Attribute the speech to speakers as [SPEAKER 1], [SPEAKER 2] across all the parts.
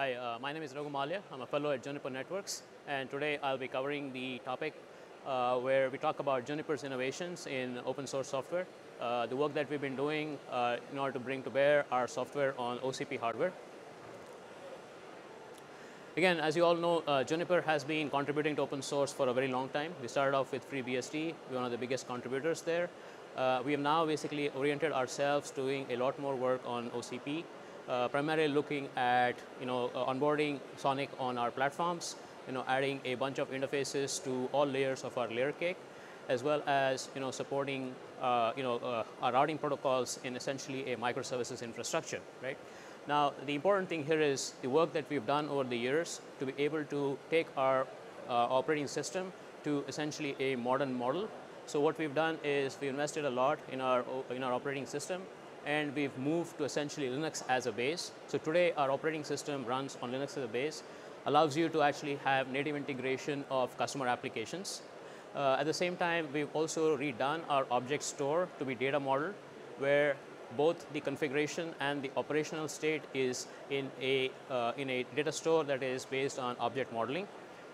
[SPEAKER 1] Hi, uh, my name is Raghu Mallya. I'm a fellow at Juniper Networks, and today I'll be covering the topic uh, where we talk about Juniper's innovations in open source software, uh, the work that we've been doing uh, in order to bring to bear our software on OCP hardware. Again, as you all know, uh, Juniper has been contributing to open source for a very long time. We started off with FreeBSD, we're one of the biggest contributors there. Uh, we have now basically oriented ourselves doing a lot more work on OCP, primarily looking at you know uh, onboarding SONiC on our platforms, you know adding a bunch of interfaces to all layers of our layer cake, as well as you know supporting uh, you know uh, our routing protocols in essentially a microservices infrastructure, right? Now the important thing here is the work that we've done over the years to be able to take our uh, operating system to essentially a modern model. So what we've done is we invested a lot in our in our operating system and we've moved to essentially Linux as a base. So today our operating system runs on Linux as a base, allows you to actually have native integration of customer applications. Uh, at the same time, we've also redone our object store to be data model, where both the configuration and the operational state is in a, uh, in a data store that is based on object modeling.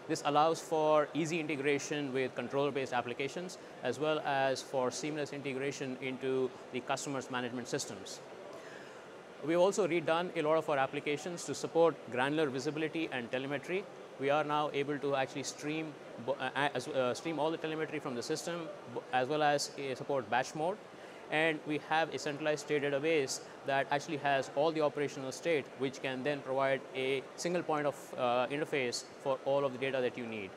[SPEAKER 1] This allows for easy integration with controller-based applications as well as for seamless integration into the customer's management systems. We've also redone a lot of our applications to support granular visibility and telemetry. We are now able to actually stream, uh, uh, stream all the telemetry from the system as well as uh, support batch mode and we have a centralized state database that actually has all the operational state which can then provide a single point of uh, interface for all of the data that you need.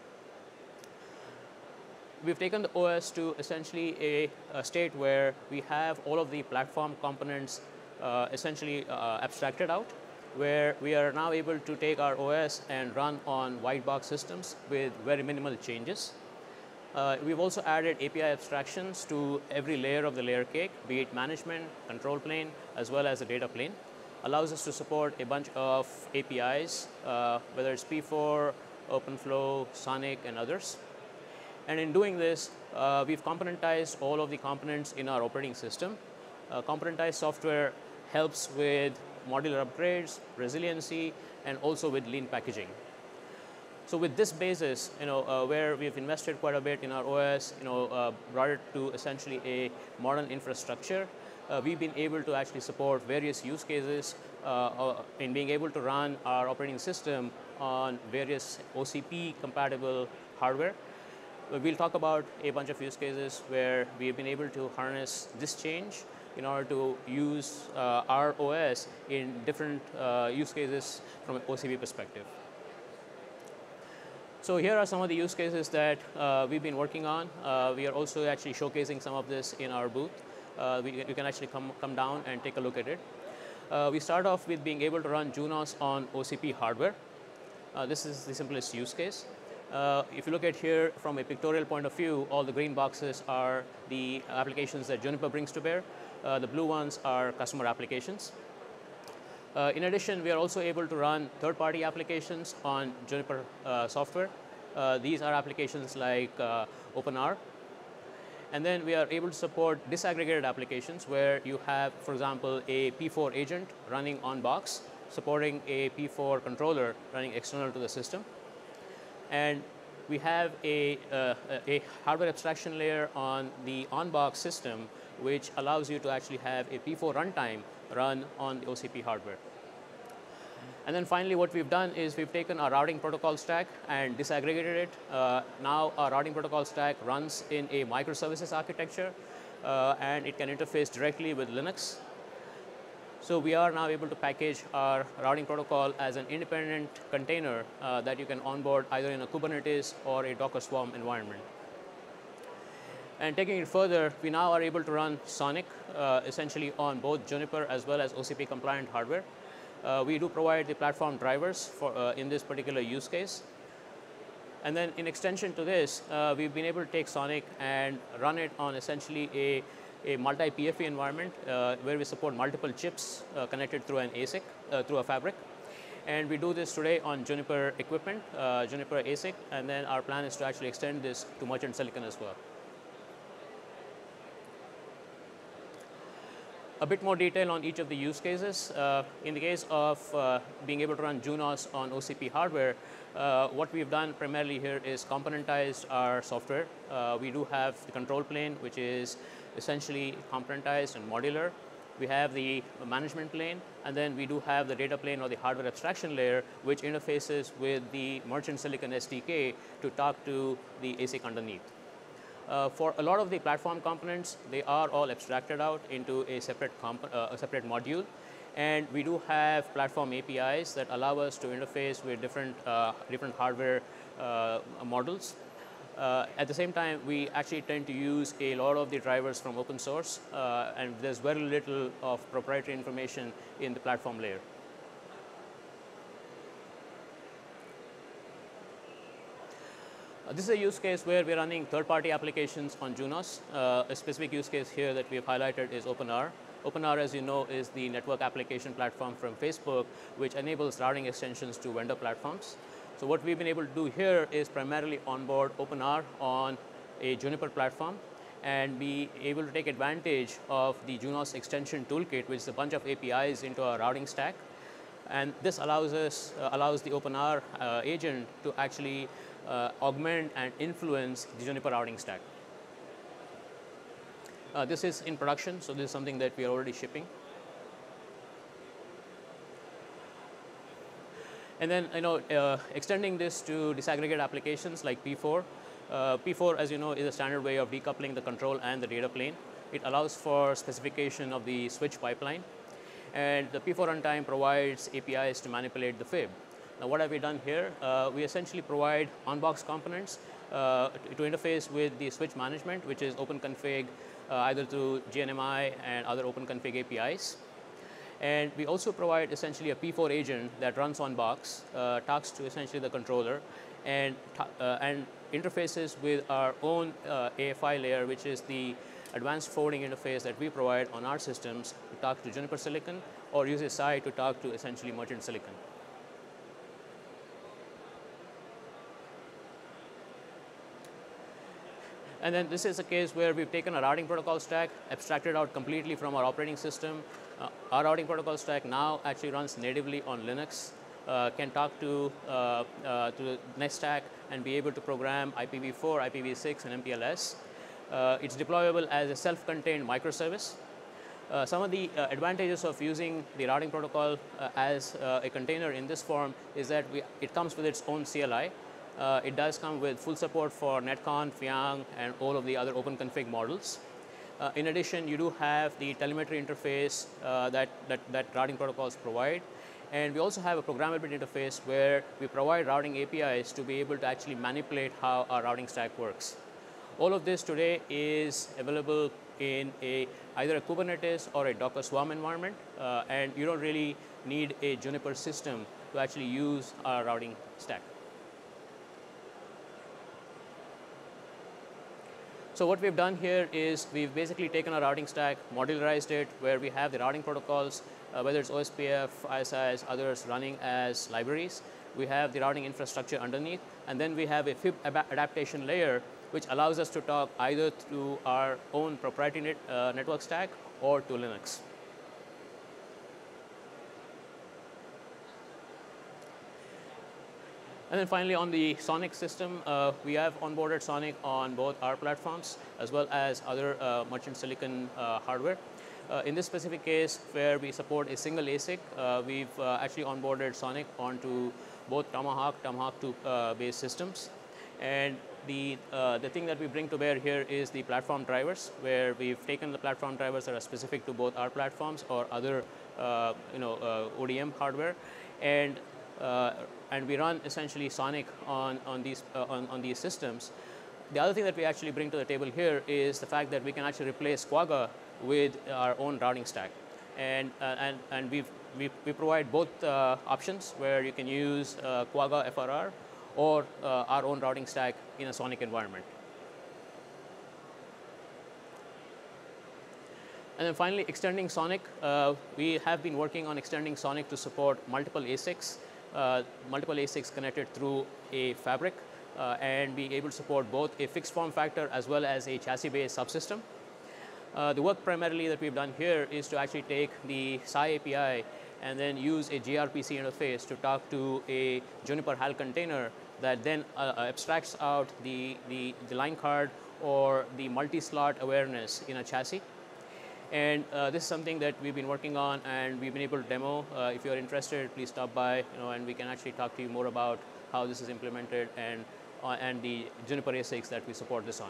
[SPEAKER 1] We've taken the OS to essentially a, a state where we have all of the platform components uh, essentially uh, abstracted out where we are now able to take our OS and run on white box systems with very minimal changes. Uh, we've also added API abstractions to every layer of the layer cake, be it management, control plane, as well as the data plane. Allows us to support a bunch of APIs, uh, whether it's P4, OpenFlow, SONiC, and others. And in doing this, uh, we've componentized all of the components in our operating system. Uh, componentized software helps with modular upgrades, resiliency, and also with lean packaging. So with this basis, you know, uh, where we've invested quite a bit in our OS, you know, uh, brought it to essentially a modern infrastructure, uh, we've been able to actually support various use cases uh, uh, in being able to run our operating system on various OCP compatible hardware. We'll talk about a bunch of use cases where we've been able to harness this change in order to use uh, our OS in different use cases from an OCP perspective. So here are some of the use cases that uh, we've been working on. Uh, we are also actually showcasing some of this in our booth. Uh, we, you can actually come, come down and take a look at it. Uh, we start off with being able to run Junos on OCP hardware. Uh, this is the simplest use case. Uh, if you look at here from a pictorial point of view, all the green boxes are the applications that Juniper brings to bear. the blue ones are customer applications. Uh, in addition, we are also able to run third-party applications on Juniper uh, software. Uh, these are applications like uh, OpenR. And then we are able to support disaggregated applications where you have, for example, a P4 agent running on box, supporting a P4 controller running external to the system. And we have a, uh, a hardware abstraction layer on the on-box system, which allows you to actually have a P4 runtime run on the OCP hardware. And then finally, what we've done is we've taken our routing protocol stack and disaggregated it. Uh, now our routing protocol stack runs in a microservices architecture, uh, and it can interface directly with Linux. So we are now able to package our routing protocol as an independent container uh, that you can onboard either in a Kubernetes or a Docker Swarm environment. And taking it further, we now are able to run SONiC uh, essentially on both Juniper as well as OCP compliant hardware. Uh, we do provide the platform drivers for, uh, in this particular use case. And then in extension to this, uh, we've been able to take SONiC and run it on essentially a, a multi-PFE environment uh, where we support multiple chips uh, connected through an ASIC, through a fabric. And we do this today on Juniper equipment, Juniper ASIC, and then our plan is to actually extend this to merchant silicon as well. A bit more detail on each of the use cases. Uh, in the case of uh, being able to run Junos on OCP hardware, uh, what we've done primarily here is componentized our software. Uh, we do have the control plane, which is essentially componentized and modular. We have the management plane, and then we do have the data plane or the hardware abstraction layer, which interfaces with the merchant silicon SDK to talk to the ASIC underneath. Uh, for a lot of the platform components, they are all abstracted out into a separate, uh, a separate module. And we do have platform APIs that allow us to interface with different, uh, different hardware uh, models. Uh, at the same time, we actually tend to use a lot of the drivers from open source, uh, and there's very little of proprietary information in the platform layer. This is a use case where we're running third-party applications on Junos. Uh, a specific use case here that we've highlighted is OpenR. OpenR, as you know, is the network application platform from Facebook, which enables routing extensions to vendor platforms. So what we've been able to do here is primarily onboard OpenR on a Juniper platform and be able to take advantage of the Junos extension toolkit, which is a bunch of APIs into our routing stack. And this allows us, uh, allows the OpenR uh, agent to actually uh, augment and influence the Juniper routing stack. Uh, this is in production, so this is something that we are already shipping. And then, you know, uh, extending this to disaggregate applications like P4. Uh, P4, as you know, is a standard way of decoupling the control and the data plane. It allows for specification of the switch pipeline. And the P4 runtime provides APIs to manipulate the fib. Now what have we done here? Uh, we essentially provide on-box components uh, to interface with the switch management, which is OpenConfig, uh, either through GNMI and other OpenConfig APIs. And we also provide essentially a P4 agent that runs on box, uh, talks to essentially the controller, and, uh, and interfaces with our own uh, AFI layer, which is the advanced forwarding interface that we provide on our systems to talk to Juniper Silicon or use SAI to talk to essentially merchant silicon. And then this is a case where we've taken a routing protocol stack, abstracted out completely from our operating system. Uh, our routing protocol stack now actually runs natively on Linux, uh, can talk to, uh, uh to the Nest stack and be able to program IPv4, IPv6, and MPLS. Uh, it's deployable as a self-contained microservice. Uh, some of the advantages of using the routing protocol as a container in this form is that we, it comes with its own CLI, uh, it does come with full support for netconf, YANG, and all of the other OpenConfig models. Uh, in addition, you do have the telemetry interface uh, that, that, that routing protocols provide. And we also have a programmability interface where we provide routing APIs to be able to actually manipulate how our routing stack works. All of this today is available in a, either a Kubernetes or a Docker Swarm environment, uh, and you don't really need a Juniper system to actually use our routing stack. So what we've done here is we've basically taken our routing stack, modularized it, where we have the routing protocols, uh, whether it's OSPF, IS-IS, others running as libraries. We have the routing infrastructure underneath, and then we have a FIB adaptation layer, which allows us to talk either through our own proprietary net, uh, network stack or to Linux. And then finally on the SONiC system, uh, we have onboarded SONiC on both our platforms as well as other uh, merchant silicon uh, hardware. Uh, in this specific case where we support a single ASIC, uh, we've uh, actually onboarded Sonic onto both Tomahawk, Tomahawk 2 based systems. And the, the thing that we bring to bear here is the platform drivers, where we've taken the platform drivers that are specific to both our platforms or other you know, ODM hardware, and and we run essentially SONiC on, on, these, uh, on, on these systems. The other thing that we actually bring to the table here is the fact that we can actually replace Quagga with our own routing stack. And, uh, and, and we we, we provide both uh, options where you can use uh, Quagga FRR or uh, our own routing stack in a SONiC environment. And then finally, extending SONiC. Uh, we have been working on extending SONiC to support multiple ASICs uh, multiple ASICs connected through a fabric uh, and being able to support both a fixed form factor as well as a chassis-based subsystem. Uh, the work primarily that we've done here is to actually take the SAI API and then use a gRPC interface to talk to a Juniper HAL container that then uh, abstracts out the, the, the line card or the multi-slot awareness in a chassis. And uh, this is something that we've been working on and we've been able to demo. Uh, if you're interested, please stop by, you know, and we can actually talk to you more about how this is implemented and, uh, and the Juniper ASICs that we support this on.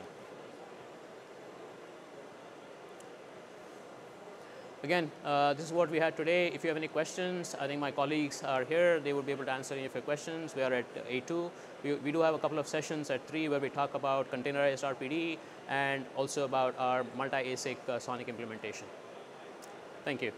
[SPEAKER 1] Again, uh, this is what we had today. If you have any questions, I think my colleagues are here. They would be able to answer any of your questions. We are at A2. We, we do have a couple of sessions at 3 where we talk about containerized RPD and also about our multi-ASIC uh, SONiC implementation. Thank you.